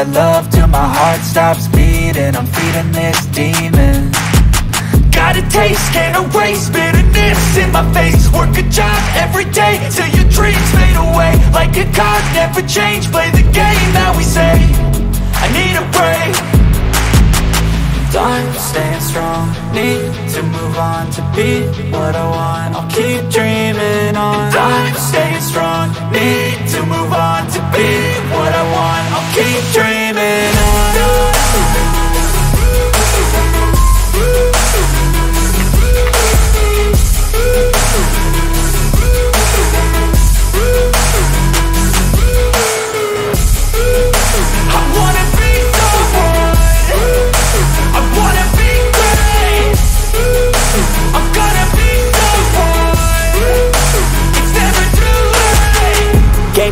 I love till my heart stops beating. I'm feeding this demon. Got a taste, can't erase bitterness in my face. Work a job every day till your dreams fade away. Like a card, never change, play the game that we say. I need a break. Time staying strong, need to move on to be what I want. I'll keep dreaming on. Time staying strong, need to move on to be what I want. I'll keep dreaming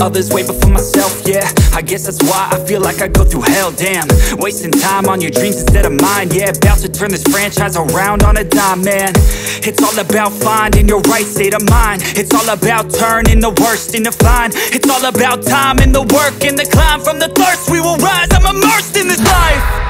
others way before myself, yeah. I guess that's why I feel like I go through hell, damn. Wasting time on your dreams instead of mine, yeah. About to turn this franchise around on a dime, man. It's all about finding your right state of mind. It's all about turning the worst into fine. It's all about time and the work and the climb. From the thirst we will rise, I'm immersed in this life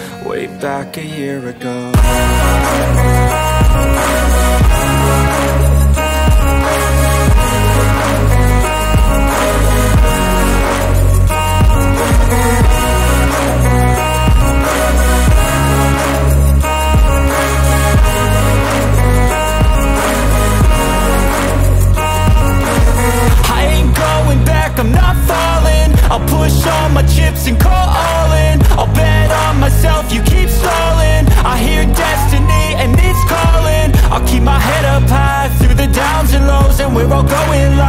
Way back a year ago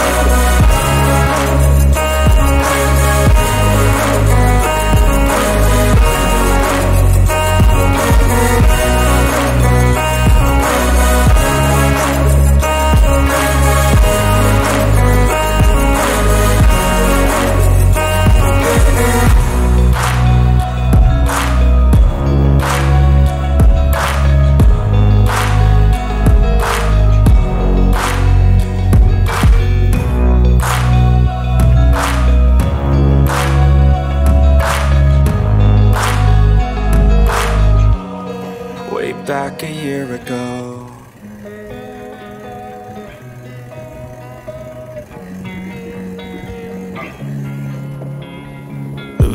Música